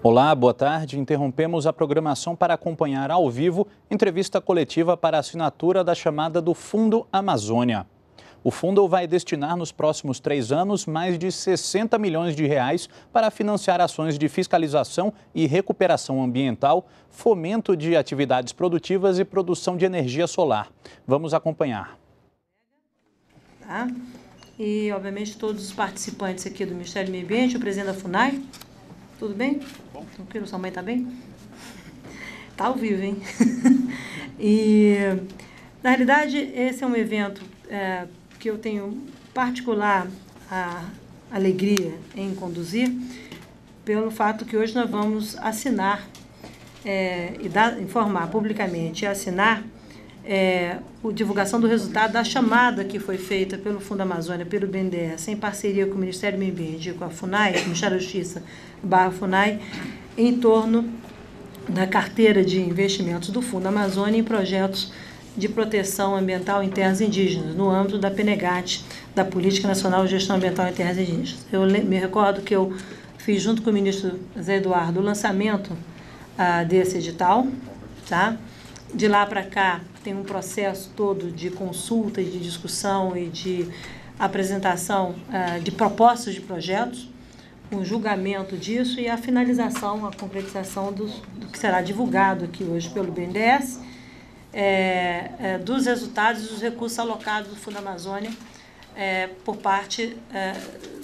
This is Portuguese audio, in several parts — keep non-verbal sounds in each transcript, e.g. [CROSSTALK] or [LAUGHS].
Olá, boa tarde. Interrompemos a programação para acompanhar ao vivo entrevista coletiva para assinatura da chamada do Fundo Amazônia. O fundo vai destinar nos próximos três anos mais de 60 milhões de reais para financiar ações de fiscalização e recuperação ambiental, fomento de atividades produtivas e produção de energia solar. Vamos acompanhar. Tá? E, obviamente, todos os participantes aqui do Ministério do Meio Ambiente, o presidente da FUNAI. Tudo bem? Bom. Tranquilo? Sua mãe está bem? Está [LAUGHS] ao vivo, hein? [LAUGHS] e, na realidade, esse é um evento é, que eu tenho particular a alegria em conduzir, pelo fato que hoje nós vamos assinar é, e dar, informar publicamente e assinar é, a divulgação do resultado da chamada que foi feita pelo Fundo Amazônia, pelo BNDES, em parceria com o Ministério do Meio Ambiente e com a FUNAI, o Ministério da Justiça, barra FUNAI, em torno da carteira de investimentos do Fundo Amazônia em projetos de proteção ambiental em terras indígenas, no âmbito da PNEGAT, da Política Nacional de Gestão Ambiental em Terras Indígenas. Eu me recordo que eu fiz, junto com o ministro Zé Eduardo, o lançamento ah, desse edital. Tá? De lá para cá, tem um processo todo de consulta, de discussão e de apresentação ah, de propostas de projetos, um julgamento disso e a finalização, a concretização do, do que será divulgado aqui hoje pelo BNDES é, é, dos resultados dos recursos alocados do Fundo Amazônia é, por parte é,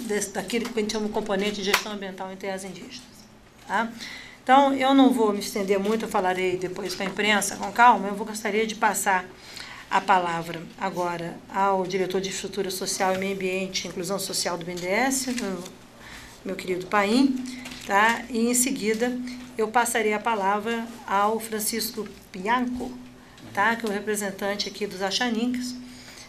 desse, daquele que a gente chama de componente de gestão ambiental em terras indígenas. Tá? Então, eu não vou me estender muito, eu falarei depois com a imprensa, com calma, eu gostaria de passar a palavra agora ao diretor de Estrutura Social e Meio Ambiente e Inclusão Social do BNDES, meu querido Paim, tá? e em seguida eu passarei a palavra ao Francisco Pianco, tá? que é o representante aqui dos Achaninks.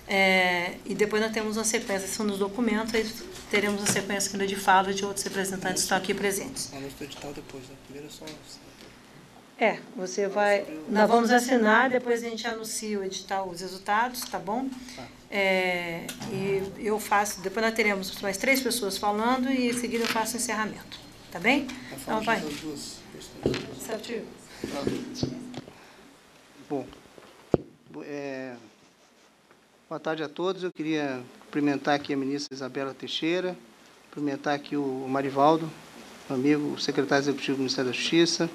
É, e depois nós temos uma sequência, nos documentos, teremos uma sequência ainda de fala de outros representantes que estão aqui presentes. Anúncio do edital depois, né? Primeiro é só... É, você vai... Nós vamos assinar, depois a gente anuncia o edital, os resultados, tá bom? Tá. É, e eu faço, depois nós teremos mais três pessoas falando e em seguida eu faço o encerramento, tá bem? Então vai. Certo. Bom, é, boa tarde a todos. Eu queria cumprimentar aqui a ministra Isabela Teixeira, cumprimentar aqui o Marivaldo, amigo, o secretário executivo do Ministério da Justiça,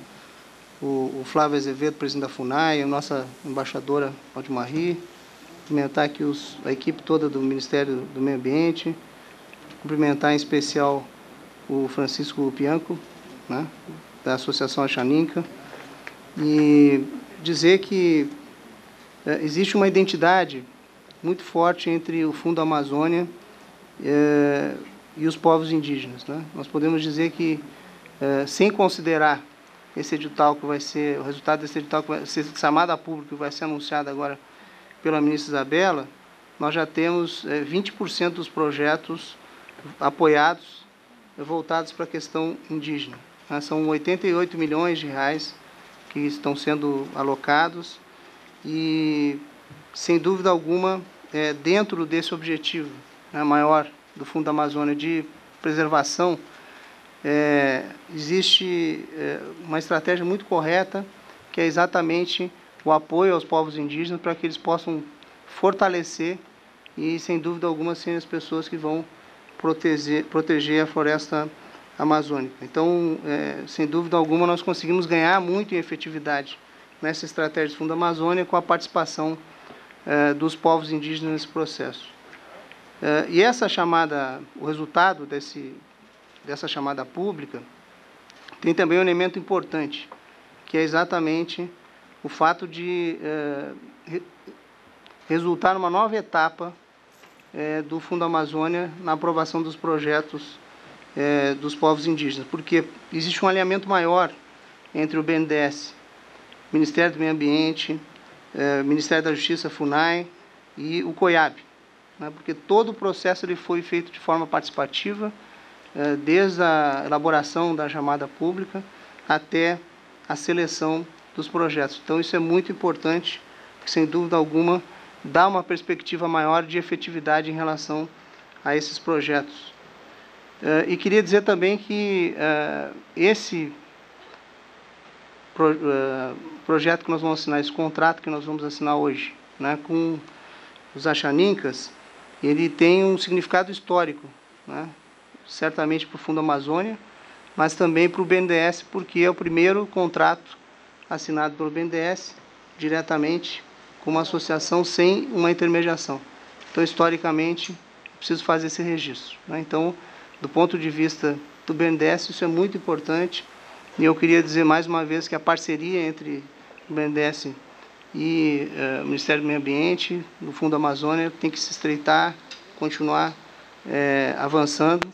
o, o Flávio Azevedo, presidente da FUNAI, a nossa embaixadora Marie, cumprimentar aqui os, a equipe toda do Ministério do Meio Ambiente, cumprimentar em especial o Francisco Pianco, né, da Associação Achaninca, e dizer que é, existe uma identidade muito forte entre o Fundo Amazônia é, e os povos indígenas. Né? Nós podemos dizer que, é, sem considerar esse edital que vai ser, o resultado desse edital que vai ser chamado a público, que vai ser anunciado agora pela ministra Isabela, nós já temos 20% dos projetos apoiados voltados para a questão indígena. Né? São 88 milhões de reais que estão sendo alocados e, sem dúvida alguma, é, dentro desse objetivo né, maior do Fundo da Amazônia de preservação, é, existe é, uma estratégia muito correta, que é exatamente o apoio aos povos indígenas para que eles possam fortalecer e, sem dúvida alguma, serem as pessoas que vão proteger, proteger a floresta amazônica. Então, é, sem dúvida alguma, nós conseguimos ganhar muito em efetividade nessa estratégia do Fundo Amazônia com a participação eh, dos povos indígenas nesse processo. Eh, e essa chamada, o resultado desse, dessa chamada pública tem também um elemento importante, que é exatamente o fato de eh, re, resultar numa nova etapa do Fundo Amazônia na aprovação dos projetos dos povos indígenas, porque existe um alinhamento maior entre o BNDES Ministério do Meio Ambiente, é, Ministério da Justiça, FUNAI e o COIAB, né, porque todo o processo ele foi feito de forma participativa, é, desde a elaboração da chamada pública até a seleção dos projetos. Então isso é muito importante, porque, sem dúvida alguma dá uma perspectiva maior de efetividade em relação a esses projetos. É, e queria dizer também que é, esse pro, uh, projeto que nós vamos assinar, esse contrato que nós vamos assinar hoje, né, com os Axanincas, ele tem um significado histórico, né, certamente para o Fundo Amazônia, mas também para o BNDES, porque é o primeiro contrato assinado pelo BNDES diretamente com uma associação sem uma intermediação. Então, historicamente, preciso fazer esse registro. Né? Então, do ponto de vista do BNDES, isso é muito importante. E eu queria dizer mais uma vez que a parceria entre BNDES e uh, o Ministério do Meio Ambiente, do Fundo Amazônia, tem que se estreitar, continuar é, avançando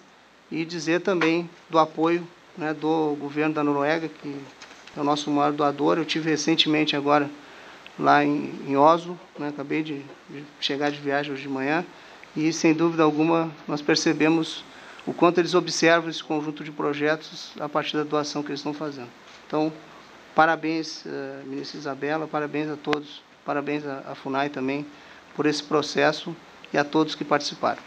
e dizer também do apoio né, do governo da Noruega, que é o nosso maior doador. Eu tive recentemente agora lá em, em Oslo, né, acabei de, de chegar de viagem hoje de manhã, e sem dúvida alguma nós percebemos o quanto eles observam esse conjunto de projetos a partir da doação que eles estão fazendo. Então, parabéns, uh, ministra Isabela, parabéns a todos, parabéns à FUNAI também por esse processo e a todos que participaram.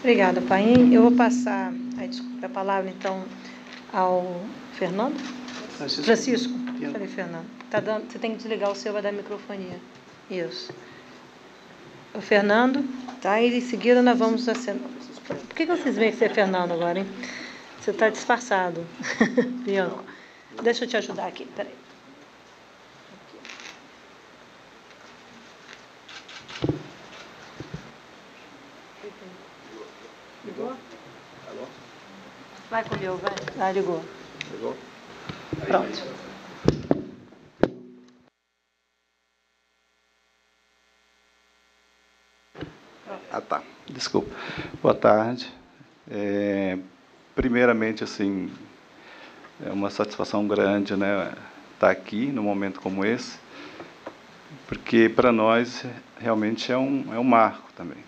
Obrigada, Paim. Eu vou passar a, a palavra, então, ao Fernando. Francisco. Francisco. Falei, Fernando. Tá dando, você tem que desligar o seu, vai dar microfonia. Isso. O Fernando, tá? E em seguida nós vamos acenar. Por que, que vocês veem que você é Fernando agora, hein? Você está disfarçado. [LAUGHS] Bianco. Deixa eu te ajudar aqui, peraí. Ligou? Alô? Vai com o meu, vai. Ah, ligou. Ligou? Pronto. Ah, tá. Desculpa. Boa tarde. É, primeiramente, assim, é uma satisfação grande, né, estar aqui num momento como esse, porque para nós realmente é um é um marco também.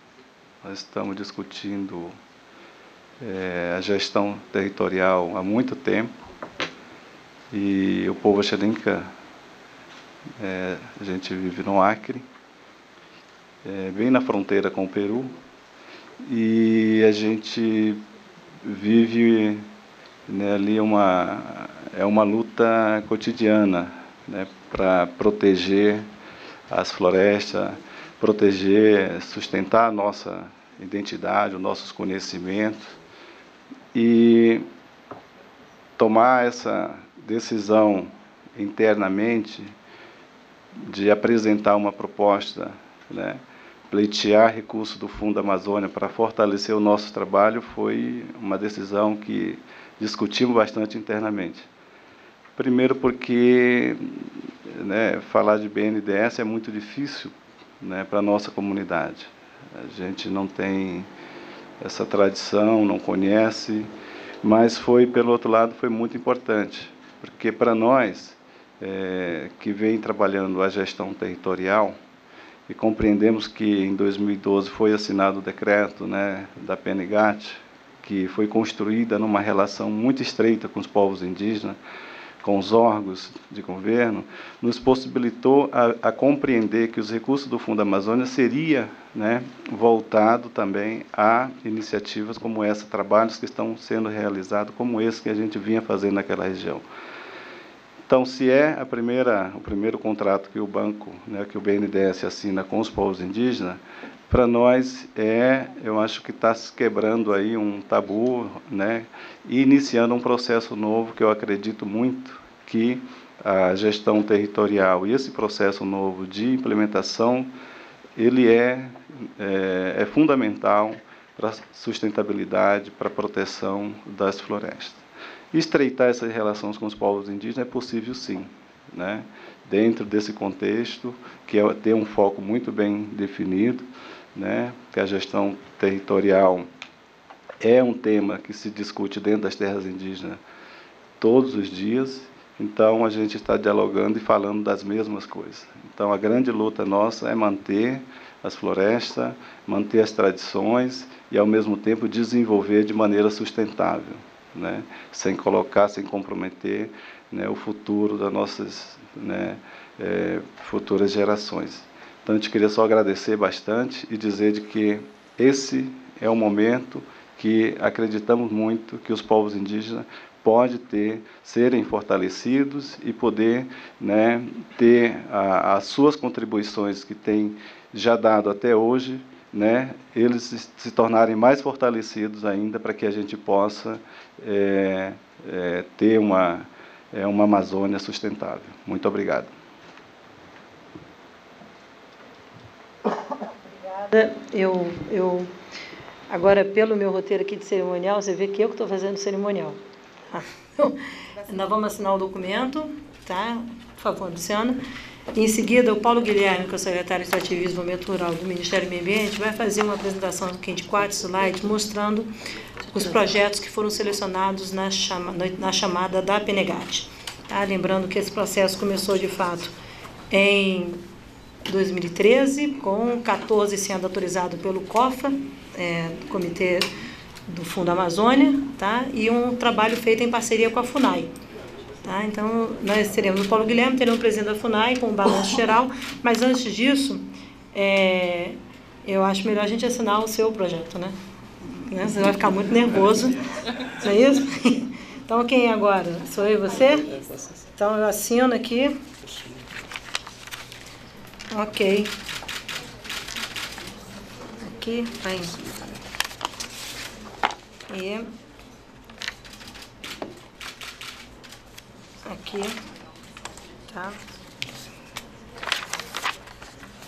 Nós estamos discutindo é, a gestão territorial há muito tempo e o povo xerinca, é, a gente vive no Acre, é, bem na fronteira com o Peru, e a gente vive né, ali uma, é uma luta cotidiana né, para proteger as florestas, proteger, sustentar a nossa identidade, os nossos conhecimentos e tomar essa decisão internamente de apresentar uma proposta, né, pleitear recursos do Fundo Amazônia para fortalecer o nosso trabalho foi uma decisão que discutimos bastante internamente. Primeiro porque né, falar de BNDES é muito difícil né, para a nossa comunidade. A gente não tem essa tradição, não conhece, mas foi, pelo outro lado, foi muito importante, porque para nós, é, que vem trabalhando a gestão territorial, e compreendemos que em 2012 foi assinado o decreto né, da PNGAT, que foi construída numa relação muito estreita com os povos indígenas, com os órgãos de governo, nos possibilitou a, a compreender que os recursos do Fundo Amazônia seria né, voltado também a iniciativas como essa, trabalhos que estão sendo realizados como esse que a gente vinha fazendo naquela região. Então, se é a primeira, o primeiro contrato que o banco, né, que o BNDES assina com os povos indígenas, para nós é, eu acho que está se quebrando aí um tabu, né, e iniciando um processo novo que eu acredito muito que a gestão territorial e esse processo novo de implementação ele é, é, é fundamental para a sustentabilidade, para a proteção das florestas. Estreitar essas relações com os povos indígenas é possível sim, né? dentro desse contexto, que é ter um foco muito bem definido, né? que a gestão territorial é um tema que se discute dentro das terras indígenas todos os dias, então a gente está dialogando e falando das mesmas coisas. Então a grande luta nossa é manter as florestas, manter as tradições e ao mesmo tempo desenvolver de maneira sustentável né, sem colocar, sem comprometer né, o futuro das nossas né, é, futuras gerações. Então, a gente queria só agradecer bastante e dizer de que esse é o momento que acreditamos muito que os povos indígenas pode ter serem fortalecidos e poder né, ter a, as suas contribuições que tem já dado até hoje, né, eles se, tornarem mais fortalecidos ainda para que a gente possa é, é, ter uma, é, uma Amazônia sustentável. Muito obrigado. Obrigada. Eu, eu, agora, pelo meu roteiro aqui de cerimonial, você vê que eu que estou fazendo cerimonial. [LAUGHS] Nós vamos assinar o documento, tá? Por favor, Luciana. Em seguida, o Paulo Guilherme, que é o secretário de Estativismo e Desenvolvimento Rural do Ministério do Meio Ambiente, vai fazer uma apresentação de quatro slides mostrando os projetos que foram selecionados na, chama, na chamada da Penegat. Tá? Lembrando que esse processo começou, de fato, em 2013, com 14 sendo autorizados pelo COFA, é, Comitê do Fundo Amazônia, tá? e um trabalho feito em parceria com a FUNAI. Tá? Então, nós teremos o Paulo Guilherme, teremos o presidente da FUNAI com o balanço geral, mas antes disso, é, eu acho melhor a gente assinar o seu projeto, né? né? Você vai ficar muito nervoso, não é isso? [LAUGHS] Então, quem é agora? Sou eu e você? Então, eu assino aqui. Ok. Aqui, vem. E aqui, tá?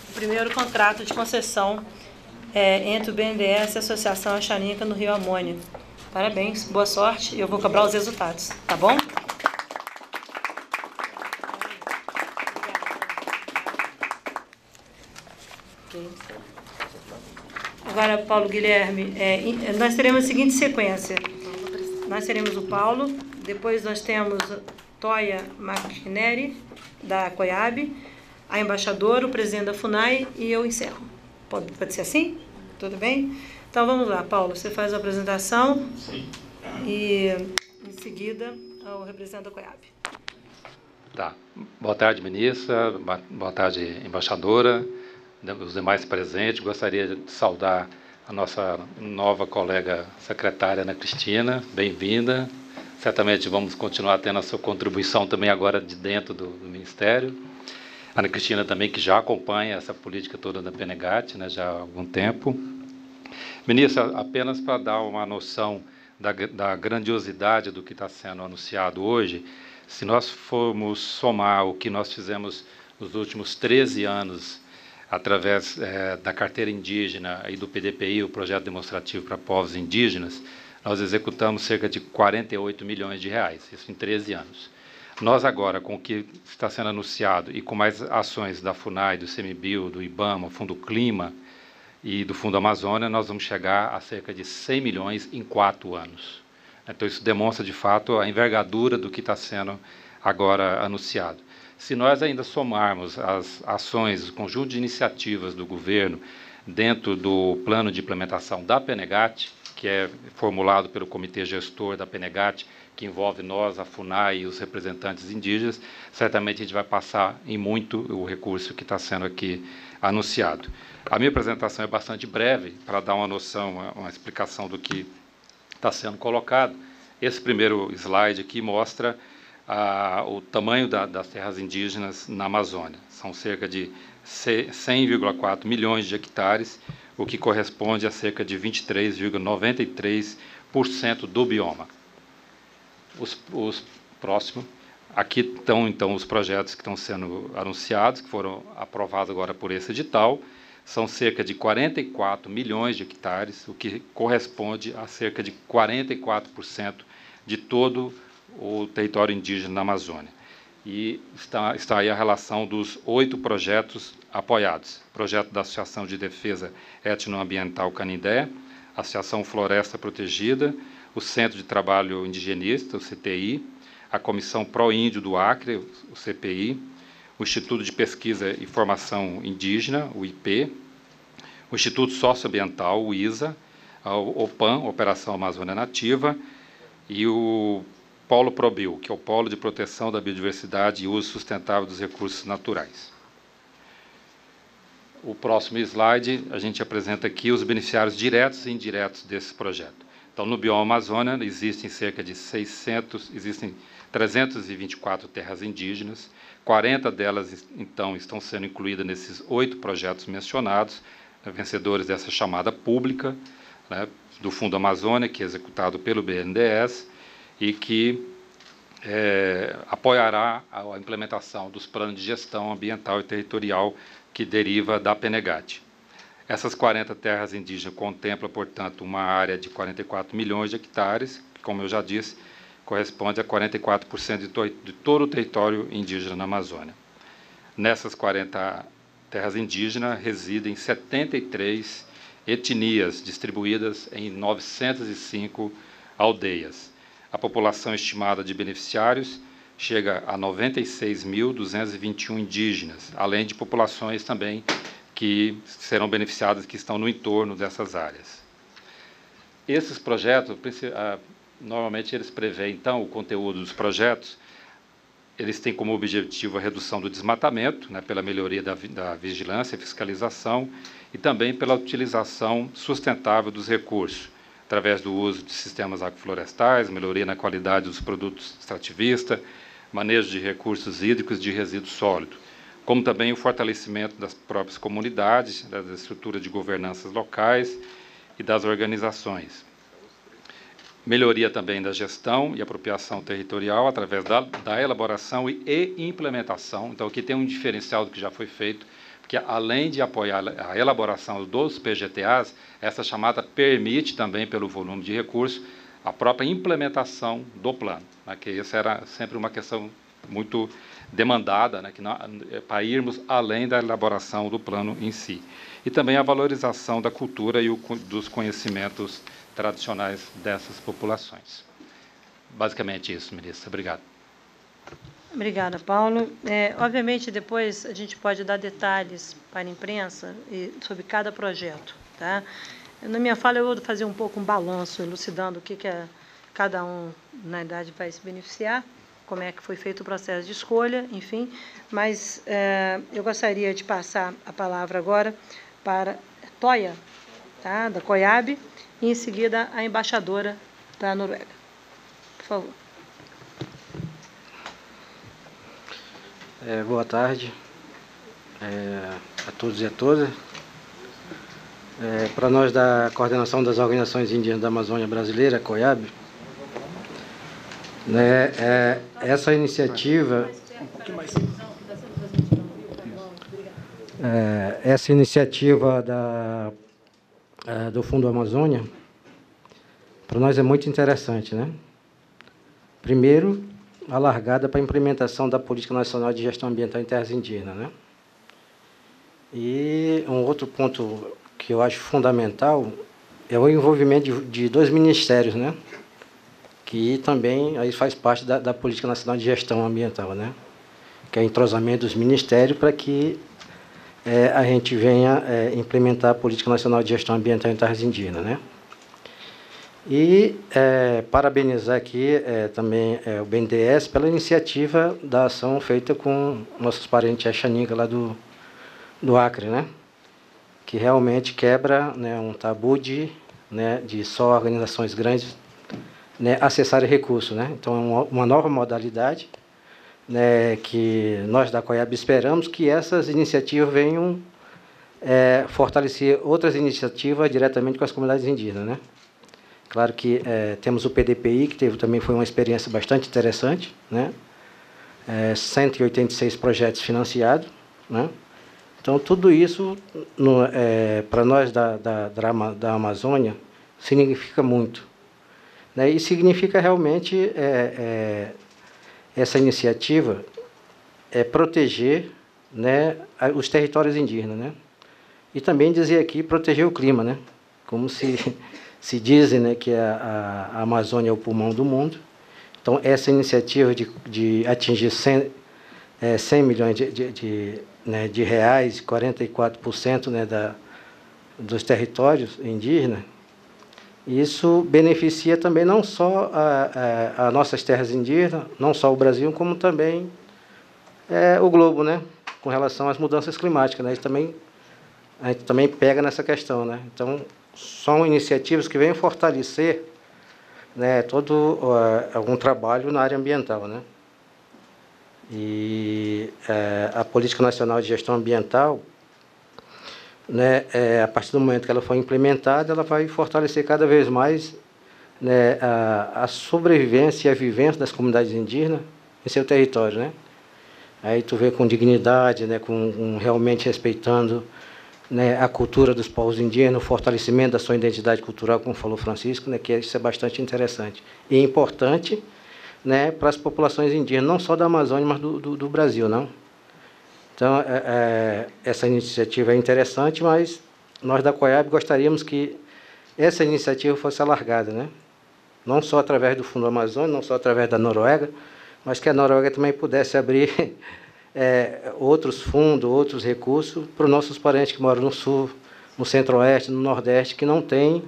O primeiro contrato de concessão é, entre o BNDES e a Associação Xaninca no Rio Amônia. Parabéns, boa sorte e eu vou cobrar os resultados, tá bom? Agora, Paulo Guilherme, é, nós teremos a seguinte sequência. Nós teremos o Paulo, depois nós temos Toya Macneri, da COIAB, a embaixadora, o presidente da FUNAI e eu encerro. Pode, pode ser assim? Tudo bem? Então vamos lá, Paulo, você faz a apresentação Sim. e em seguida o representante da COIAB. Tá. Boa tarde, ministra. Boa tarde, embaixadora os demais presentes. Gostaria de saudar a nossa nova colega secretária Ana Cristina, bem-vinda. Certamente vamos continuar tendo a sua contribuição também agora de dentro do, do Ministério. Ana Cristina também, que já acompanha essa política toda da Penegat, né, já há algum tempo. Ministra, apenas para dar uma noção da, da grandiosidade do que está sendo anunciado hoje, se nós formos somar o que nós fizemos nos últimos 13 anos através é, da carteira indígena e do PDPI, o projeto demonstrativo para povos indígenas, nós executamos cerca de 48 milhões de reais, isso em 13 anos. Nós agora, com o que está sendo anunciado e com mais ações da FUNAI, do CMBio, do IBAMA, Fundo Clima e do Fundo Amazônia, nós vamos chegar a cerca de 100 milhões em quatro anos. Então, isso demonstra, de fato, a envergadura do que está sendo agora anunciado. Se nós ainda somarmos as ações, o conjunto de iniciativas do governo dentro do plano de implementação da Penegat, que é formulado pelo comitê gestor da Penegat, que envolve nós, a FUNAI e os representantes indígenas, certamente a gente vai passar em muito o recurso que está sendo aqui anunciado. A minha apresentação é bastante breve, para dar uma noção, uma, uma explicação do que está sendo colocado. Esse primeiro slide aqui mostra a, o tamanho da, das terras indígenas na Amazônia. São cerca de 100,4 milhões de hectares, o que corresponde a cerca de 23,93% do bioma. Os, os próximos. Aqui estão, então, os projetos que estão sendo anunciados, que foram aprovados agora por esse edital. São cerca de 44 milhões de hectares, o que corresponde a cerca de 44% de todo o território indígena na Amazônia. E está, está aí a relação dos oito projetos apoiados. Projeto da Associação de Defesa Etnoambiental Canindé, Associação Floresta Protegida, o Centro de Trabalho Indigenista, o CTI, a Comissão Pró-Índio do Acre, o CPI, o Instituto de Pesquisa e Formação Indígena, o IP, o Instituto Socioambiental, o ISA, a OPAN, Operação Amazônia Nativa, e o Polo Probil, que é o Polo de Proteção da Biodiversidade e Uso Sustentável dos Recursos Naturais. O próximo slide, a gente apresenta aqui os beneficiários diretos e indiretos desse projeto. Então, no bioma Amazônia, existem cerca de 600, existem 324 terras indígenas, 40 delas, então, estão sendo incluídas nesses oito projetos mencionados, vencedores dessa chamada pública, né, do Fundo Amazônia, que é executado pelo BNDES e que é, apoiará a implementação dos planos de gestão ambiental e territorial que deriva da PNGAT. Essas 40 terras indígenas contemplam, portanto, uma área de 44 milhões de hectares, que, como eu já disse, corresponde a 44% de, to de todo o território indígena na Amazônia. Nessas 40 terras indígenas residem 73 etnias distribuídas em 905 aldeias. A população estimada de beneficiários chega a 96.221 indígenas, além de populações também que serão beneficiadas que estão no entorno dessas áreas. Esses projetos, ah, normalmente eles prevêem, então, o conteúdo dos projetos, eles têm como objetivo a redução do desmatamento, né, pela melhoria da, da vigilância e fiscalização, e também pela utilização sustentável dos recursos, através do uso de sistemas agroflorestais, melhoria na qualidade dos produtos extrativistas, manejo de recursos hídricos de resíduos sólidos, como também o fortalecimento das próprias comunidades, das estruturas de governanças locais e das organizações. Melhoria também da gestão e apropriação territorial através da, da elaboração e, e implementação. Então, aqui tem um diferencial do que já foi feito, porque além de apoiar a elaboração dos PGTAs, essa chamada permite também, pelo volume de recursos, a própria implementação do plano, né, que essa era sempre uma questão muito demandada, né, que não, é, para irmos além da elaboração do plano em si. E também a valorização da cultura e o, dos conhecimentos tradicionais dessas populações. Basicamente isso, ministra. Obrigado. Obrigada, Paulo. É, obviamente, depois a gente pode dar detalhes para a imprensa sobre cada projeto. Tá? Na minha fala, eu vou fazer um pouco um balanço, elucidando o que, que é, cada um, na idade, vai se beneficiar, como é que foi feito o processo de escolha, enfim. Mas é, eu gostaria de passar a palavra agora para Toya, tá? da COIAB, e em seguida a embaixadora da Noruega. Por favor. É, boa tarde é, a todos e a todas. É, Para nós da Coordenação das Organizações Indígenas da Amazônia Brasileira, COIAB, né, é, essa iniciativa. É, essa iniciativa da é, do Fundo Amazônia, para nós é muito interessante, né? Primeiro, a largada para a implementação da Política Nacional de Gestão Ambiental em Terras Indígenas, né? E um outro ponto que eu acho fundamental é o envolvimento de, de dois ministérios, né? Que também aí faz parte da, da Política Nacional de Gestão Ambiental, né? Que é o entrosamento dos ministérios para que é, a gente venha é, implementar a Política Nacional de Gestão Ambiental em Terras Indígenas. Né? E é, parabenizar aqui é, também é, o BNDES pela iniciativa da ação feita com nossos parentes Axaninga lá do, do Acre, né? Que realmente quebra né, um tabu de, né, de só organizações grandes né, acessarem recursos. Né? Então, é uma, nova modalidade né, que nós da COIAB esperamos que essas iniciativas venham é, fortalecer outras iniciativas diretamente com as comunidades indígenas. Né? Claro que é, temos o PDPI, que teve, também foi uma experiência bastante interessante, né? É, 186 projetos financiados. Né? Então, tudo isso, é, para nós da, da, da Amazônia, significa muito. Né? E significa realmente é, é essa iniciativa é proteger né, os territórios indígenas, né? E também dizer aqui proteger o clima, né? Como se [LAUGHS] se dizem, né, que a, a Amazônia é o pulmão do mundo. Então essa iniciativa de, de atingir 100, é, 100 milhões de, de, de, né, de reais, 44% né, da, dos territórios indígenas, isso beneficia também não só a, a, a nossas terras indígenas, não só o Brasil, como também é, o globo, né? Com relação às mudanças climáticas, né? também, a gente também pega nessa questão, né? Então, são iniciativas que vêm fortalecer né, todo uh, um trabalho na área ambiental, né? E uh, a política nacional de gestão ambiental, né, é, a partir do momento que ela for implementada, ela vai fortalecer cada vez mais né, a, a sobrevivência e a vivência das comunidades indígenas em seu território, né? Aí tu vê com dignidade, né, com, com realmente respeitando né, a cultura dos povos indígenas, o fortalecimento da sua identidade cultural, como falou Francisco, né, que isso é bastante interessante e importante né, para as populações indígenas, não só da Amazônia, mas do, do, do Brasil, não. Então, é, é, essa iniciativa é interessante, mas nós da COIAB gostaríamos que essa iniciativa fosse alargada, né? não só através do Fundo Amazônia, não só através da Noruega, mas que a Noruega também pudesse abrir [LAUGHS] é, outros fundos, outros recursos para os nossos parentes que moram no Sul, no Centro-Oeste, no Nordeste, que não tem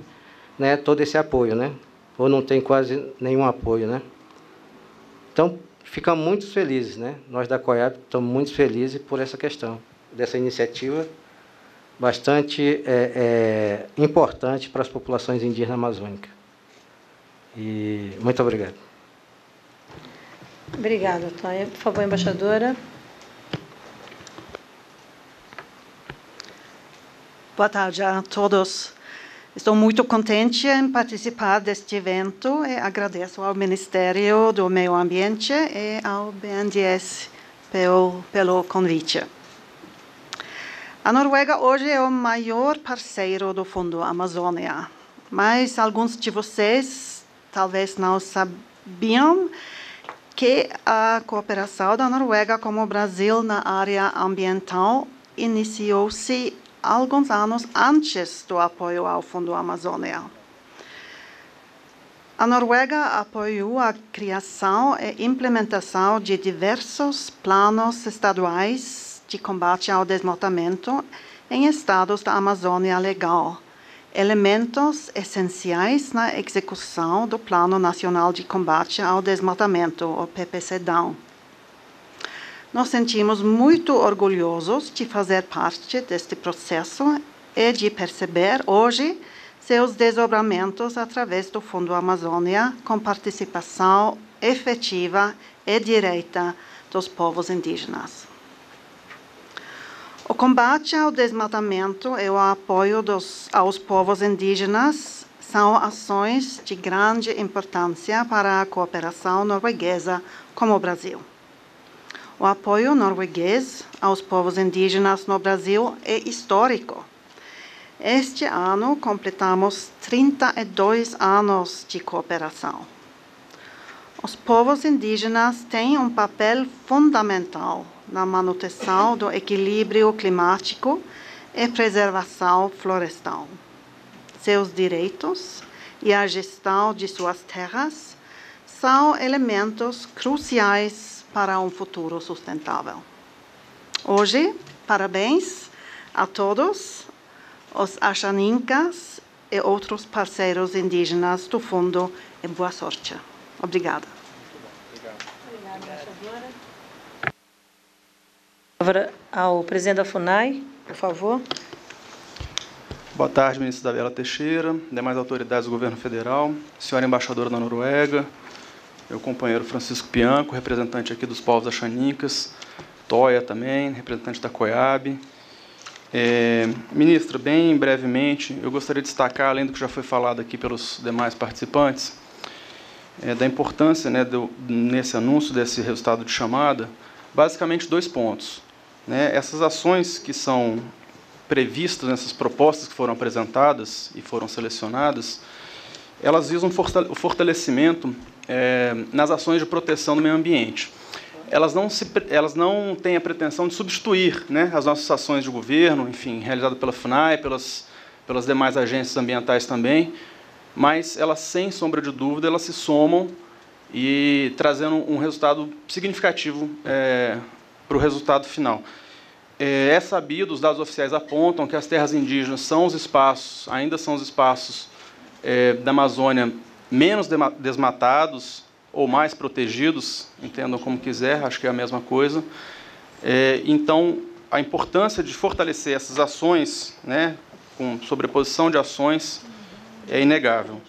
né, todo esse apoio, né? ou não tem quase nenhum apoio. Né? Então, ficamos muito felizes, né? nós da COIAB estamos muito felizes por essa questão, dessa iniciativa bastante é, é, importante para as populações indígenas amazônicas. E muito obrigado. Obrigada, Tóia. Por favor, embaixadora. Boa tarde a todos. Estou muito contente em participar deste evento e agradeço ao Ministério do Meio Ambiente e ao BNDES pelo, pelo convite. A Noruega hoje é o maior parceiro do Fundo Amazônia, mas alguns de vocês talvez não sabiam que a cooperação da Noruega com o Brasil na área ambiental iniciou-se alguns anos antes do apoio ao Fundo Amazônia. A Noruega apoiou a criação e implementação de diversos planos estaduais de combate ao desmatamento em estados da Amazônia Legal, elementos essenciais na execução do Plano Nacional de Combate ao Desmatamento, o PPCDAM. Nos sentimos muito orgulhosos de fazer parte deste processo e de perceber hoje seus desdobramentos através do Fundo Amazônia, com participação efetiva e direta dos povos indígenas. O combate ao desmatamento e o apoio dos, aos povos indígenas são ações de grande importância para a cooperação norueguesa com o Brasil. O apoio norueguês aos povos indígenas no Brasil é histórico. Este ano completamos 32 anos de cooperação. Os povos indígenas têm um papel fundamental na manutenção do equilíbrio climático e preservação florestal. Seus direitos e a gestão de suas terras são elementos cruciais para um futuro sustentável. Hoje, parabéns a todos os Axanincas e outros parceiros indígenas do Fundo e boa sorte. Obrigada. palavra ao presidente da FUNAI, por favor. Boa tarde, ministra Isabela Teixeira, demais autoridades do governo federal, senhora embaixadora da Noruega, meu companheiro Francisco Pianco, representante aqui dos povos Axanicas, Toia também, representante da COIAB. É, bem brevemente, eu gostaria de destacar, além do que já foi falado aqui pelos demais participantes, é, da importância né, do, nesse anúncio desse resultado de chamada, basicamente dois pontos. Né? Essas ações que são previstas nessas propostas que foram apresentadas e foram selecionadas, elas visam o fortalecimento é, nas ações de proteção do meio ambiente. Elas não, se, elas não têm a pretensão de substituir né, as nossas ações de governo, enfim, realizadas pela FUNAI, pelas, pelas demais agências ambientais também, mas elas, sem sombra de dúvida, elas se somam e trazendo um resultado significativo é, para o resultado final. É, é sabido, os dados oficiais apontam que as terras indígenas são os espaços, ainda são os espaços é, da Amazônia menos desmatados ou mais protegidos, entendam como quiser, acho que é a mesma coisa. É, então, a importância de fortalecer essas ações, né, com sobreposição de ações, é inegável.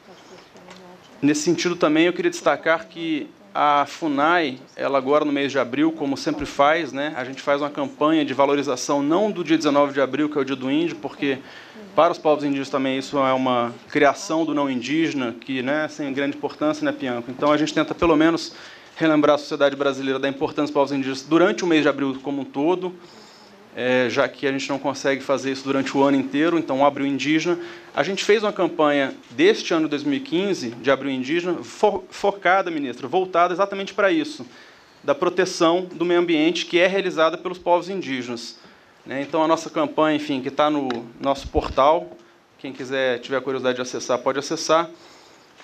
nesse sentido também eu queria destacar que a FUNAI, ela agora no mês de abril, como sempre faz, né, a gente faz uma campanha de valorização não do dia 19 de abril, que é o dia do índio, porque para os povos indígenas também isso é uma criação do não indígena, que né, tem grande importância, né, Pianco? Então a gente tenta pelo menos relembrar a sociedade brasileira da importância dos povos indígenas durante o mês de abril como um todo, é, já que a gente não consegue fazer isso durante o ano inteiro, então Abril Indígena. A gente fez uma campanha deste ano de 2015, de Abril Indígena, fo focada, ministra, voltada exatamente para isso, da proteção do meio ambiente que é realizada pelos povos indígenas. Né? Então, a nossa campanha, enfim, que está no nosso portal, quem quiser, tiver curiosidade de acessar, pode acessar,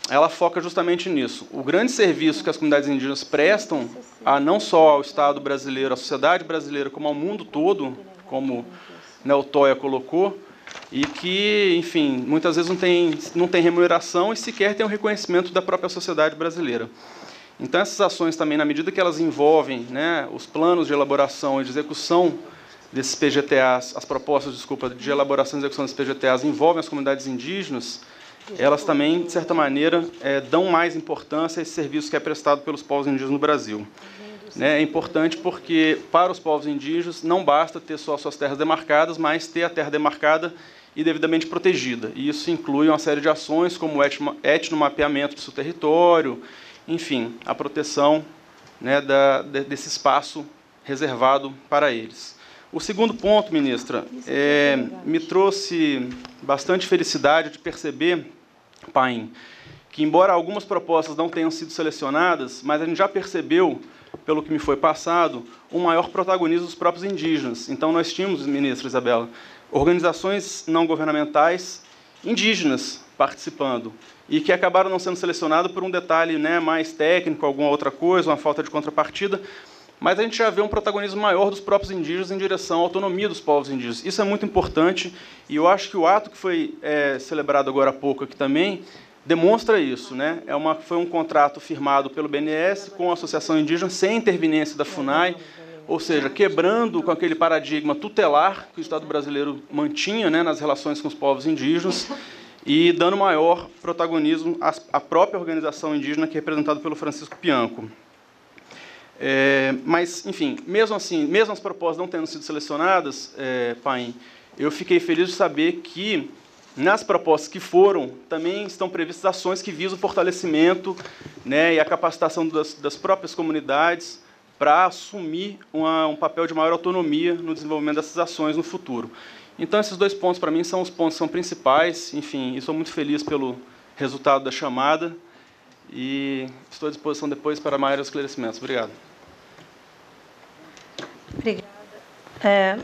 ela foca justamente nisso. O grande serviço que as comunidades indígenas prestam, a não só ao Estado brasileiro, à sociedade brasileira, como ao mundo todo, como né, o Toya colocou, e que, enfim, muitas vezes não tem, não tem remuneração e sequer tem o um reconhecimento da própria sociedade brasileira. Então, essas ações também, na medida que elas envolvem né, os planos de elaboração e de execução desses PGTAs, as propostas, desculpa, de elaboração e execução desses PGTAs envolvem as comunidades indígenas, elas também, de certa maneira, é, dão mais importância a esse serviço que é prestado pelos povos indígenas no Brasil. Né, é importante porque, para os povos indígenas, não basta ter só suas terras demarcadas, mas ter a terra demarcada e devidamente protegida. E isso inclui uma série de ações, como o etnomapeamento do seu território, enfim, a proteção né, da, desse espaço reservado para eles. O segundo ponto, ministra, é, me trouxe bastante felicidade de perceber, Paim, que embora algumas propostas não tenham sido selecionadas, mas a gente já percebeu, pelo que me foi passado, um maior protagonismo dos próprios indígenas. Então nós tínhamos, ministra Isabela, organizações não governamentais indígenas participando e que acabaram não sendo selecionadas por um detalhe né, mais técnico, alguma outra coisa, uma falta de contrapartida, mas a gente já vê um protagonismo maior dos próprios indígenas em direção à autonomia dos povos indígenas. Isso é muito importante e eu acho que o ato que foi é, celebrado agora há pouco aqui também demonstra isso. Né? É uma, foi um contrato firmado pelo BNS com a Associação Indígena sem interveniência da FUNAI, ou seja, quebrando com aquele paradigma tutelar que o Estado brasileiro mantinha né, nas relações com os povos indígenas e dando maior protagonismo à própria organização indígena que é representada pelo Francisco Pianco. É, mas, enfim, mesmo assim, mesmo as propostas não tendo sido selecionadas, é, Paim, eu fiquei feliz de saber que nas propostas que foram também estão previstas ações que visam o fortalecimento né, e a capacitação das, das próprias comunidades para assumir uma, um papel de maior autonomia no desenvolvimento dessas ações no futuro. Então, esses dois pontos, para mim, são os pontos são principais. Enfim, estou muito feliz pelo resultado da chamada e estou à disposição depois para maiores esclarecimentos. Obrigado. Obrigada. É,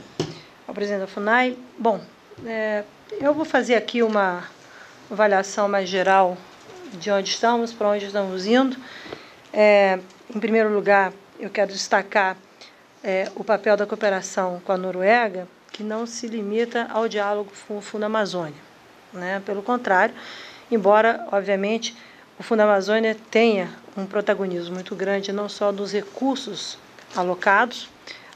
presidente da FUNAI. Bom, é, eu vou fazer aqui uma avaliação mais geral de onde estamos, para onde estamos indo. É, em primeiro lugar, eu quero destacar é, o papel da cooperação com a Noruega, que não se limita ao diálogo Fundo Amazônia. Né? Pelo contrário, embora, obviamente, o Fundo Amazônia tenha um protagonismo muito grande, não só dos recursos alocados,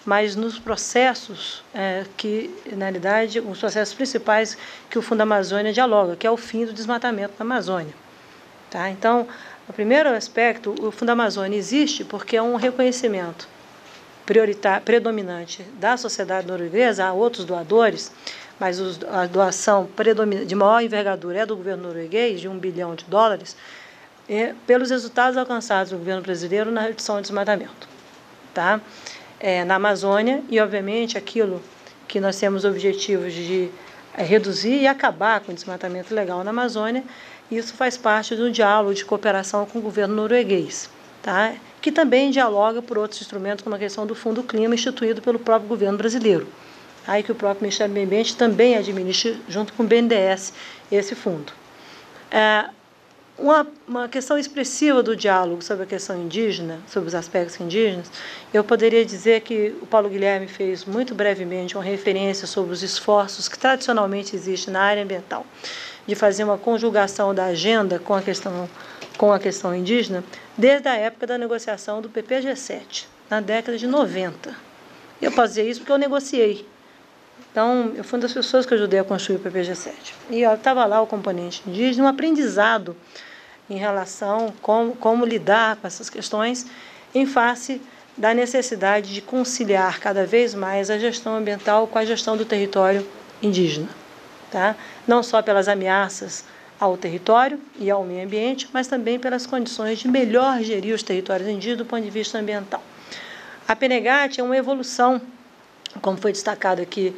mas nos processos é, que, na realidade, os processos principais que o Fundo Amazônia dialoga, que é o fim do desmatamento na Amazônia. Tá? Então, o primeiro aspecto, o Fundo Amazônia existe porque é um reconhecimento predominante da sociedade norueguesa, há outros doadores, mas a doação de maior envergadura é do governo norueguês, de um bilhão de dólares, é, pelos resultados alcançados do governo brasileiro na redução do desmatamento. Tá? é, na Amazônia e, obviamente, aquilo que nós temos objetivos de é, reduzir e acabar com o desmatamento legal na Amazônia, isso faz parte do diálogo de cooperação com o governo norueguês, tá? que também dialoga por outros instrumentos, como a questão do Fundo Clima, instituído pelo próprio governo brasileiro. Aí que o próprio Ministério do Meio Ambiente também administra, junto com o BNDES, esse fundo. É, uma, uma questão expressiva do diálogo sobre a questão indígena, sobre os aspectos indígenas, eu poderia dizer que o Paulo Guilherme fez muito brevemente uma referência sobre os esforços que tradicionalmente existem na área ambiental, de fazer uma conjugação da agenda com a questão, com a questão indígena, desde a época da negociação do PPG-7, na década de 90. Eu dizer isso porque eu negociei. Então, eu fui uma das pessoas que ajudei a construir o PPG-7. E estava lá o componente indígena, um aprendizado em relação como como lidar com essas questões em face da necessidade de conciliar cada vez mais a gestão ambiental com a gestão do território indígena, tá? Não só pelas ameaças ao território e ao meio ambiente, mas também pelas condições de melhor gerir os territórios indígenas do ponto de vista ambiental. A Penegate é uma evolução, como foi destacado aqui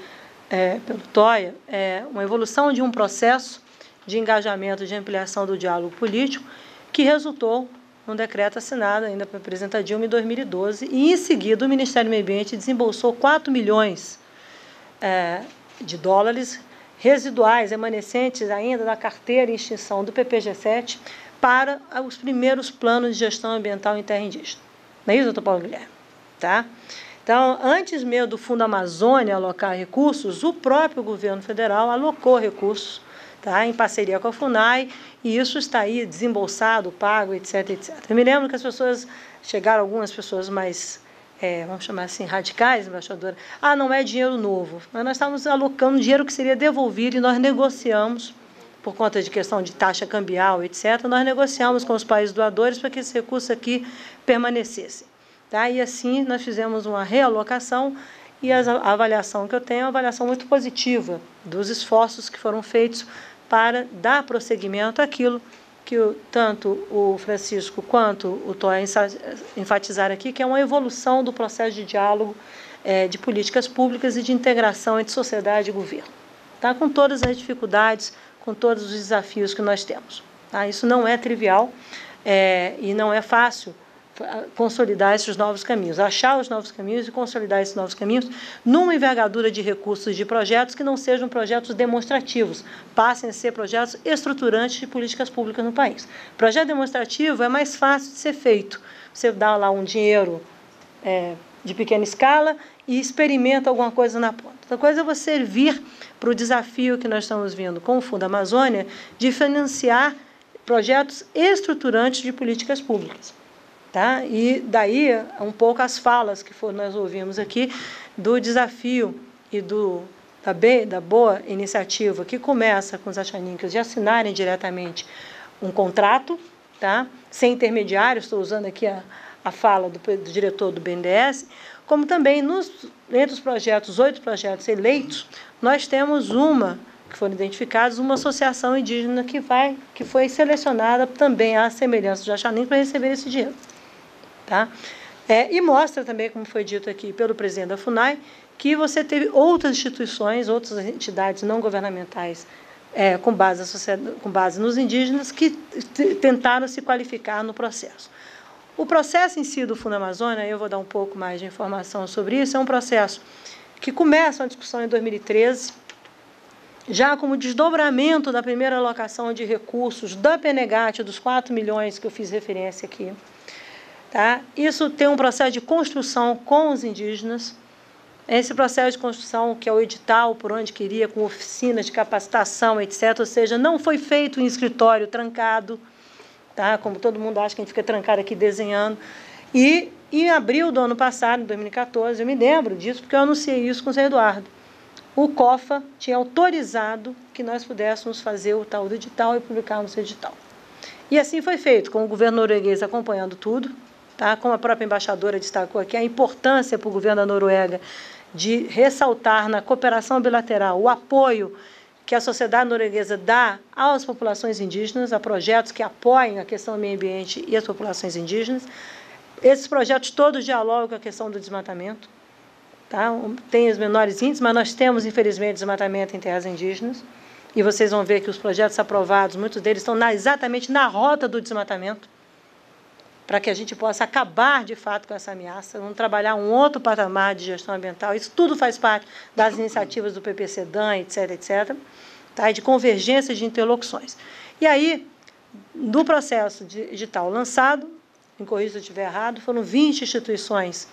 é, pelo Toia, é uma evolução de um processo de engajamento, de ampliação do diálogo político, que resultou num decreto assinado ainda pela presidenta Dilma em 2012, e em seguida o Ministério do Meio Ambiente desembolsou 4 milhões é, de dólares residuais, remanescentes ainda da carteira em extinção do PPG-7 para os primeiros planos de gestão ambiental em terra indígena. Não é isso, doutor Paulo Guilherme? Tá? Então, antes mesmo do Fundo Amazônia alocar recursos, o próprio governo federal alocou recursos tá, em parceria com a FUNAI, e isso está aí desembolsado, pago, etc, etc. Eu me lembro que as pessoas, chegaram algumas pessoas mais, é, vamos chamar assim, radicais, embaixadora, ah, não é dinheiro novo, mas nós estávamos alocando dinheiro que seria devolvido e nós negociamos, por conta de questão de taxa cambial, etc., nós negociamos com os países doadores para que esse recurso aqui permanecesse. Tá? E assim nós fizemos uma realocação e a avaliação que eu tenho é uma avaliação muito positiva dos esforços que foram feitos para dar prosseguimento àquilo que o, tanto o Francisco quanto o Toya enfatizaram aqui, que é uma evolução do processo de diálogo é, de políticas públicas e de integração entre sociedade e governo. Tá? Com todas as dificuldades, com todos os desafios que nós temos. Tá? Isso não é trivial é, e não é fácil consolidar esses novos caminhos, achar os novos caminhos e consolidar esses novos caminhos numa envergadura de recursos de projetos que não sejam projetos demonstrativos, passem a ser projetos estruturantes de políticas públicas no país. Projeto demonstrativo é mais fácil de ser feito. Você dá lá um dinheiro é, de pequena escala e experimenta alguma coisa na ponta. Outra coisa é você vir para o desafio que nós estamos vendo com o Fundo Amazônia de financiar projetos estruturantes de políticas públicas. Tá? E daí um pouco as falas que for, nós ouvimos aqui do desafio e do, da, da boa iniciativa que começa com os achaninkas de assinarem diretamente um contrato, tá? sem intermediários, estou usando aqui a, a fala do, do diretor do BNDES, como também nos, entre os projetos, oito projetos eleitos, nós temos uma que foram identificados, uma associação indígena que vai, que foi selecionada também à semelhança de Achanim para receber esse dinheiro. Tá? É, e mostra também, como foi dito aqui pelo presidente da FUNAI, que você teve outras instituições, outras entidades não governamentais é, com, base com base nos indígenas que tentaram se qualificar no processo. O processo em si do Fundo Amazônia, eu vou dar um pouco mais de informação sobre isso, é um processo que começa uma discussão em 2013, já como desdobramento da primeira alocação de recursos da Penegate, dos 4 milhões que eu fiz referência aqui. Tá? Isso tem um processo de construção com os indígenas. Esse processo de construção, que é o edital por onde queria, com oficinas de capacitação, etc., ou seja, não foi feito em escritório trancado, tá? como todo mundo acha que a gente fica trancado aqui desenhando. E em abril do ano passado, em 2014, eu me lembro disso, porque eu anunciei isso com o Zé Eduardo. O COFA tinha autorizado que nós pudéssemos fazer o tal do edital e publicarmos o edital. E assim foi feito, com o governo norueguês acompanhando tudo, tá? como a própria embaixadora destacou aqui, a importância para o governo da Noruega de ressaltar na cooperação bilateral o apoio que a sociedade norueguesa dá às populações indígenas, a projetos que apoiem a questão do meio ambiente e as populações indígenas. Esses projetos todos dialogam com a questão do desmatamento. Tá? Tem os menores índices, mas nós temos, infelizmente, desmatamento em terras indígenas. E vocês vão ver que os projetos aprovados, muitos deles estão na, exatamente na rota do desmatamento para que a gente possa acabar de fato com essa ameaça, vamos trabalhar um outro patamar de gestão ambiental. Isso tudo faz parte das iniciativas do PPCDAN, etc, etc, tá? de convergência de interlocuções. E aí, no processo digital lançado, me corrija se eu estiver errado, foram 20 instituições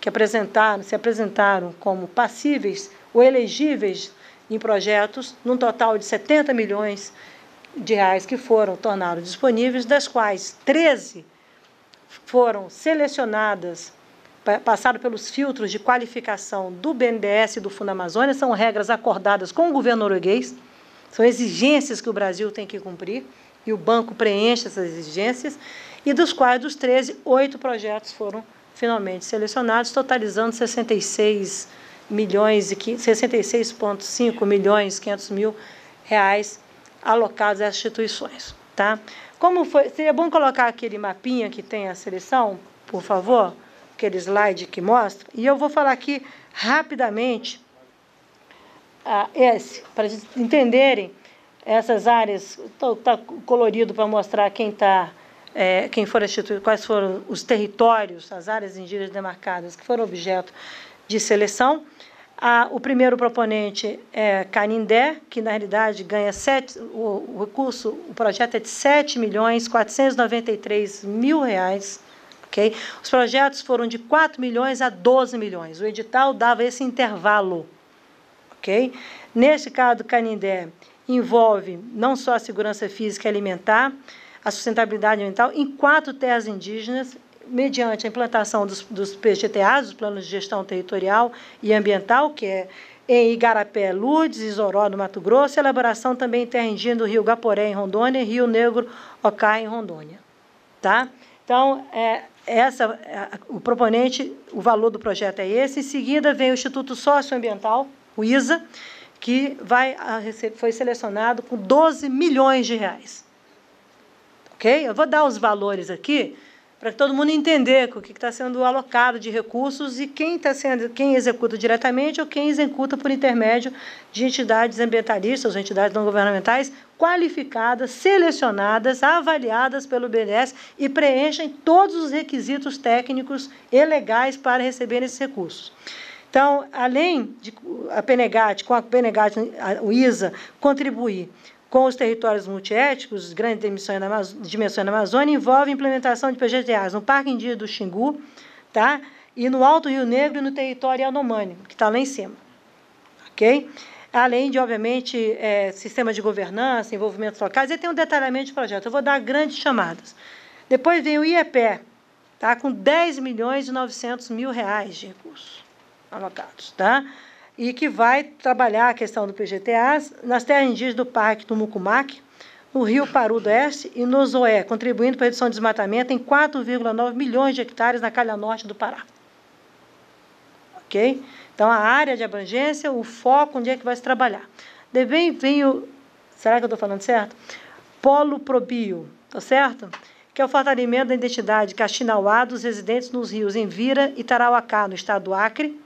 que apresentaram, se apresentaram como passíveis ou elegíveis em projetos, num total de 70 milhões de reais que foram tornados disponíveis, das quais 13 foram selecionadas, passaram pelos filtros de qualificação do BNDES e do Fundo Amazônia, são regras acordadas com o governo norueguês, são exigências que o Brasil tem que cumprir, e o banco preenche essas exigências, e dos quais, dos 13, oito projetos foram finalmente selecionados, totalizando 66 milhões e 66,5 milhões 500 mil reais alocados às instituições, tá? Como foi? Seria bom colocar aquele mapinha que tem a seleção, por favor, aquele slide que mostra. E eu vou falar aqui rapidamente ah, esse, para entenderem essas áreas. Está colorido para mostrar quem está, é, quem for instituído, quais foram os territórios, as áreas indígenas demarcadas que foram objeto de seleção. Ah, o primeiro proponente é Canindé, que na realidade ganha sete, o, o recurso, o projeto é de 7 milhões 493 mil reais. Okay? Os projetos foram de 4 milhões a 12 milhões. O edital dava esse intervalo. Okay? Neste caso, Canindé envolve não só a segurança física e alimentar, a sustentabilidade ambiental, em quatro terras indígenas mediante a implantação dos, dos PGTAs, os Planos de Gestão Territorial e Ambiental, que é em Igarapé, Lourdes, Isoró, no Mato Grosso, e elaboração também em do Rio Gaporé, em Rondônia, e Rio Negro, Ocá, em Rondônia. Tá? Então, é, essa, é, o proponente, o valor do projeto é esse. Em seguida, vem o Instituto Socioambiental, o ISA, que vai foi selecionado com 12 milhões de reais. Ok? Eu vou dar os valores aqui, para todo mundo entender o que está sendo alocado de recursos e quem está sendo, quem executa diretamente ou quem executa por intermédio de entidades ambientalistas ou entidades não governamentais qualificadas, selecionadas, avaliadas pelo BNDES e preenchem todos os requisitos técnicos e legais para receber esses recursos. Então, além de a PNEGAT, com a PNEGAT, o ISA, contribuir com os territórios multiétnicos, grandes dimensões na Amazônia, envolve implementação de PGTAs no Parque Indígena do Xingu, tá? e no Alto Rio Negro e no território Yanomami, que está lá em cima. Ok? Além de, obviamente, é, sistemas de governança, envolvimentos locais, e tem um detalhamento de projeto. Eu vou dar grandes chamadas. Depois vem o IEPE, tá? com 10 milhões e 900 mil reais de recursos alocados. Tá? E que vai trabalhar a questão do PGTA nas terras indígenas do Parque do Mucumac, no Rio Paru do Oeste e no Zoé, contribuindo para a redução de desmatamento em 4,9 milhões de hectares na calha norte do Pará. Ok? Então, a área de abrangência, o foco, onde é que vai se trabalhar. Daí vem o. Será que eu estou falando certo? Polo Probio, tá certo? Que é o fortalecimento da identidade caxinauá dos residentes nos rios Envira e Tarauacá, no estado do Acre,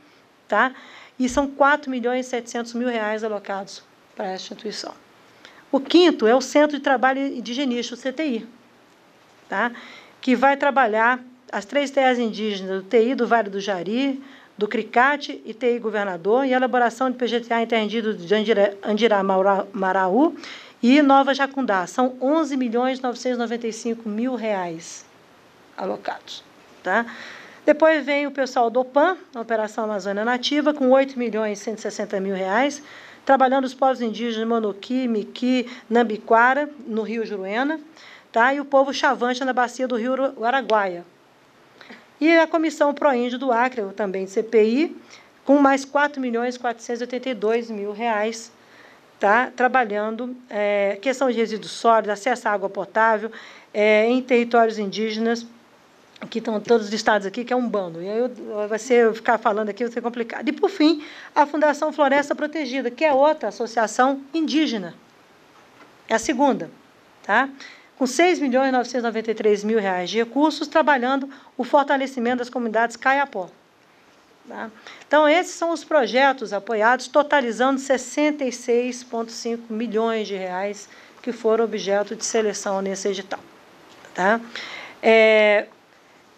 tá? E são 4 milhões e 700 mil reais alocados para esta instituição. O quinto é o Centro de Trabalho Indigenista, o CTI, tá? que vai trabalhar as três terras indígenas do TI do Vale do Jari, do Cricate e TI Governador, e a elaboração de PGTA entendido de Andira, Andirá Maraú e Nova Jacundá. São 11 milhões 995 mil reais alocados. Tá? Depois vem o pessoal do OPAN, a Operação Amazônia Nativa, com 8 milhões e 160 mil reais, trabalhando os povos indígenas Monoqui, Miqui, Nambiquara, no Rio Juruena, tá? e o povo Chavante na bacia do Rio Araguaia. E a Comissão Proíndio do Acre, também de CPI, com mais 4 milhões e 482 mil reais, tá? trabalhando é, questão de resíduos sólidos, acesso à água potável é, em territórios indígenas, que estão todos listados aqui, que é um bando. E aí eu, vai ser, ficar falando aqui vai ser complicado. E, por fim, a Fundação Floresta Protegida, que é outra associação indígena. É a segunda. Tá? Com 6 milhões e 993 mil reais de recursos, trabalhando o fortalecimento das comunidades Caiapó. Tá? Então, esses são os projetos apoiados, totalizando 66,5 milhões de reais que foram objeto de seleção nesse edital. Tá? É,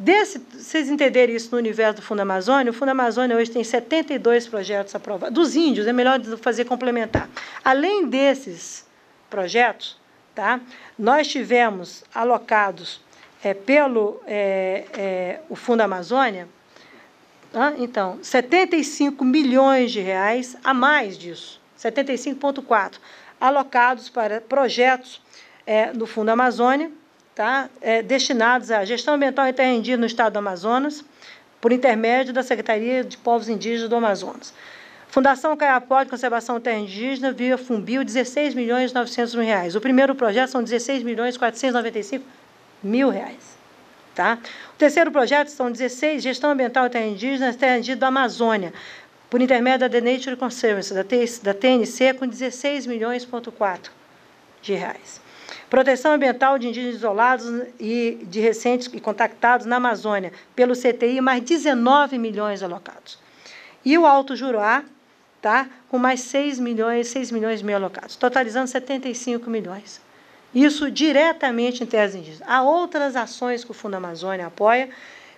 Desse, vocês entenderem isso no universo do Fundo Amazônia, o Fundo Amazônia hoje tem 72 projetos aprovados. Dos índios, é melhor fazer complementar. Além desses projetos, tá, nós tivemos alocados é, pelo é, é, o Fundo Amazônia, então, 75 milhões de reais a mais disso, 75,4, alocados para projetos é, no Fundo Amazônia, tá? É, destinados à gestão ambiental e indígena no estado do Amazonas, por intermédio da Secretaria de Povos Indígenas do Amazonas. Fundação Caiapó de Conservação Terra Indígena via Fumbio, 16 milhões e 900 mil reais. O primeiro projeto são 16 milhões e 495 mil reais. Tá? O terceiro projeto são 16, Gestão Ambiental Terra Indígena, Terra Indígena da Amazônia, por intermédio da The Nature Conservancy, da TNC, com 16 milhões ponto de reais. Proteção ambiental de indígenas isolados e de recentes e contactados na Amazônia pelo CTI, mais 19 milhões alocados. E o Alto Juruá, tá, com mais 6 milhões, 6 milhões e meio alocados, totalizando 75 milhões. Isso diretamente em terras indígenas. Há outras ações que o Fundo Amazônia apoia,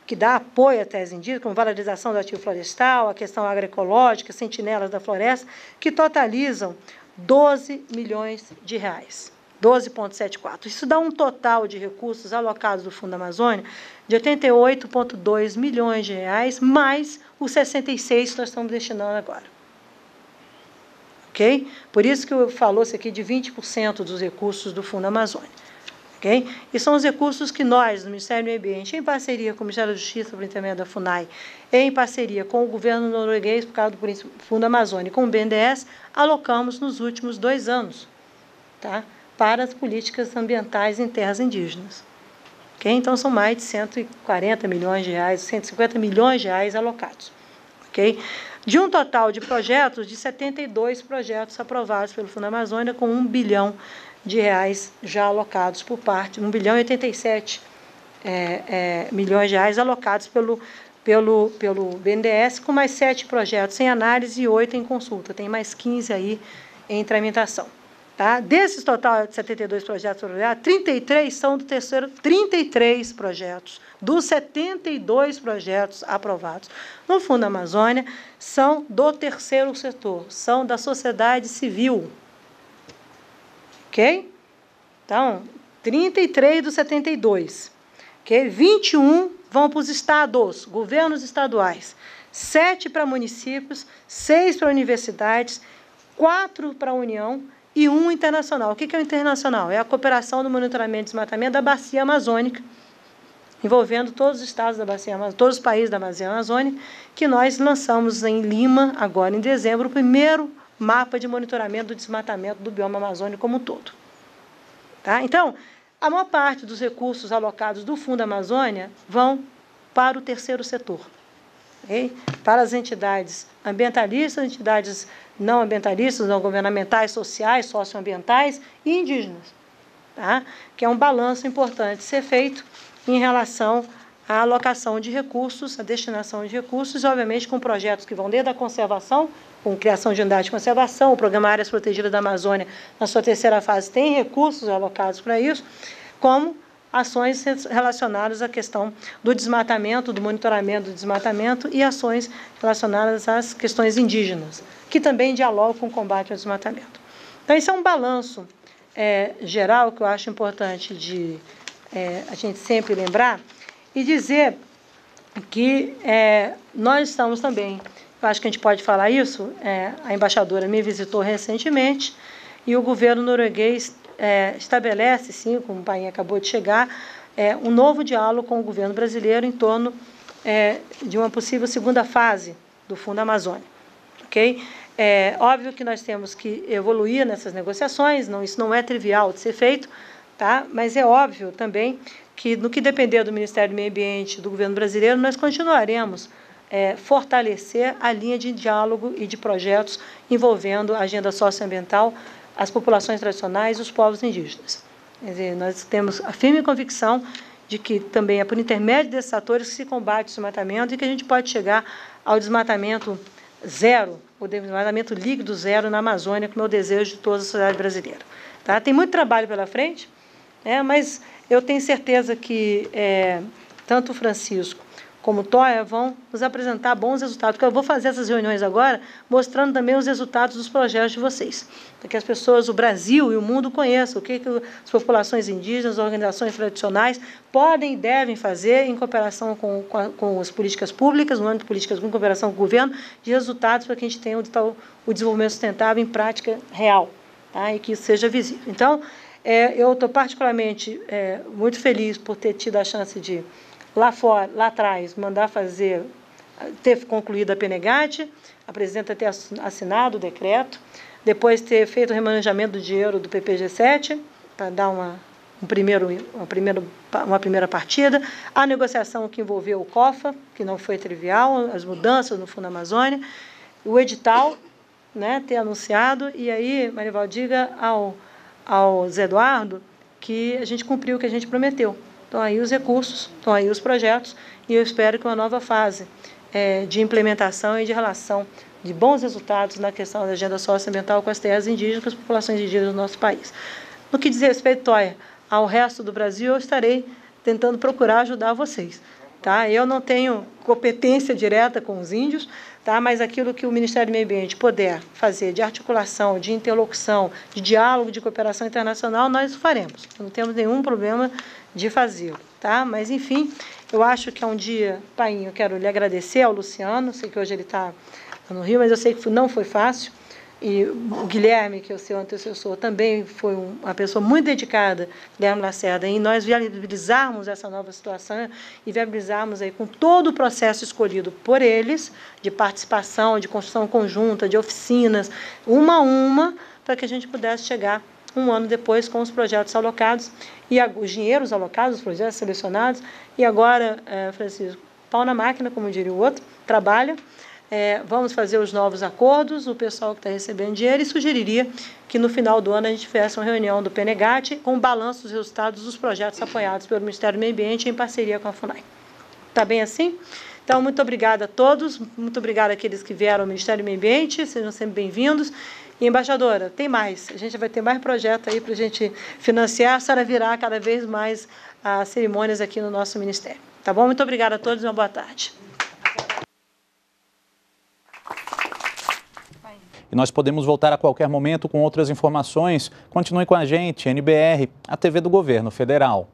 que dá apoio a terras indígenas, como valorização do ativo florestal, a questão agroecológica, sentinelas da floresta, que totalizam 12 milhões de reais. 12,74. Isso dá um total de recursos alocados do Fundo Amazônia de 88,2 milhões de reais, mais os 66 que nós estamos destinando agora. Ok? Por isso que eu falou-se aqui de 20% dos recursos do Fundo Amazônia. Okay? E são os recursos que nós, do Ministério do Meio Ambiente, em parceria com o Ministério da Justiça, por intermédio da FUNAI, em parceria com o governo norueguês, por causa do Fundo Amazônia, com o BNDES, alocamos nos últimos dois anos. Tá? Para as políticas ambientais em terras indígenas. Okay? Então, são mais de 140 milhões de reais, 150 milhões de reais alocados. Okay? De um total de projetos, de 72 projetos aprovados pelo Fundo Amazônia, com 1 bilhão de reais já alocados por parte, 1 bilhão e 87 é, é, milhões de reais alocados pelo, pelo, pelo BNDES, com mais sete projetos em análise e oito em consulta. Tem mais 15 aí em tramitação. Tá? Desses total de 72 projetos projetos, 33 são do terceiro, 33 projetos dos 72 projetos aprovados no Fundo Amazônia são do terceiro setor, são da sociedade civil. OK? Então, 33 dos 72. OK? 21 vão para os estados, governos estaduais. 7 para municípios, 6 para universidades, 4 para a União e um internacional. O que é o internacional? É a cooperação no monitoramento e desmatamento da bacia amazônica, envolvendo todos os estados da bacia amazônica, todos os países da bacia amazônica, que nós lançamos em Lima, agora em dezembro, o primeiro mapa de monitoramento do desmatamento do bioma amazônico como um todo. Tá? Então, a maior parte dos recursos alocados do Fundo Amazônia vão para o terceiro setor. Okay? Para as entidades ambientalistas, entidades não ambientalistas, não governamentais, sociais, socioambientais e indígenas. Tá? Que é um balanço importante ser feito em relação à alocação de recursos, a destinação de recursos, obviamente com projetos que vão desde a conservação, com criação de unidade de conservação, o programa Áreas Protegidas da Amazônia, na sua terceira fase, tem recursos alocados para isso, como ações relacionadas à questão do desmatamento, do monitoramento do desmatamento e ações relacionadas às questões indígenas que também dialogam com o combate ao desmatamento. Então, esse é um balanço é, geral que eu acho importante de é, a gente sempre lembrar e dizer que é, nós estamos também, eu acho que a gente pode falar isso, é, a embaixadora me visitou recentemente e o governo norueguês é, estabelece, sim, como o pai acabou de chegar, é, um novo diálogo com o governo brasileiro em torno de uma possível segunda fase do Fundo Amazônia. ok? É óbvio que nós temos que evoluir nessas negociações, não, isso não é trivial de ser feito, tá? mas é óbvio também que, no que depender do Ministério do Meio Ambiente do governo brasileiro, nós continuaremos é, fortalecer a linha de diálogo e de projetos envolvendo a agenda socioambiental, as populações tradicionais e os povos indígenas. Quer dizer, nós temos a firme convicção de que também é por intermédio desses atores que se combate o desmatamento e que a gente pode chegar ao desmatamento zero o desmatamento líquido zero na Amazônia, como é o desejo de toda a sociedade brasileira. Tá? Tem muito trabalho pela frente, né, mas eu tenho certeza que é, tanto o Francisco como Toya vão nos apresentar bons resultados, porque eu vou fazer essas reuniões agora mostrando também os resultados dos projetos de vocês, para que as pessoas, o Brasil e o mundo conheçam o que, que as populações indígenas, as organizações tradicionais podem e devem fazer em cooperação com, com, com as políticas públicas, no âmbito de políticas com cooperação com o governo, de resultados para que a gente tenha o, o desenvolvimento sustentável em prática real, tá? e que isso seja visível. Então, é, eu estou particularmente é, muito feliz por ter tido a chance de lá fora, lá atrás, mandar fazer, ter concluído a Penegate, a presidenta ter assinado o decreto, depois ter feito o remanejamento do dinheiro do PPG-7, para dar uma, um primeiro, uma, primeiro, uma primeira partida, a negociação que envolveu o COFA, que não foi trivial, as mudanças no Fundo Amazônia, o edital, né, ter anunciado, e aí, Marival, diga ao, ao Zé Eduardo que a gente cumpriu o que a gente prometeu. Estão aí os recursos, estão aí os projetos, e eu espero que uma nova fase é, de implementação e de relação de bons resultados na questão da agenda socioambiental com as terras indígenas, com as populações indígenas do nosso país. No que diz respeito, Toia, ao resto do Brasil, eu estarei tentando procurar ajudar vocês. Tá? Eu não tenho competência direta com os índios, tá? mas aquilo que o Ministério do Meio Ambiente puder fazer de articulação, de interlocução, de diálogo, de cooperação internacional, nós faremos. Não temos nenhum problema de fazê-lo. Tá? Mas, enfim, eu acho que é um dia, Pai, eu quero lhe agradecer ao Luciano, sei que hoje ele está no Rio, mas eu sei que não foi fácil. E o Guilherme, que é o seu antecessor, também foi uma pessoa muito dedicada, Guilherme Lacerda, em nós viabilizarmos essa nova situação e viabilizarmos aí com todo o processo escolhido por eles, de participação, de construção conjunta, de oficinas, uma a uma, para que a gente pudesse chegar um ano depois com os projetos alocados e os dinheiros alocados, os projetos selecionados. E agora, é, Francisco, pau na máquina, como diria o outro, trabalha é, vamos fazer os novos acordos, o pessoal que está recebendo dinheiro, e sugeriria que no final do ano a gente fizesse uma reunião do PNGAT com o balanço dos resultados dos projetos apoiados pelo Ministério do Meio Ambiente em parceria com a FUNAI. Está bem assim? Então, muito obrigada a todos, muito obrigada àqueles que vieram ao Ministério do Meio Ambiente, sejam sempre bem-vindos. E, embaixadora, tem mais, a gente vai ter mais projeto aí para a gente financiar, a senhora virá cada vez mais as cerimônias aqui no nosso Ministério. Tá bom? Muito obrigada a todos uma boa tarde. E nós podemos voltar a qualquer momento com outras informações. Continue com a gente, NBR, a TV do Governo Federal.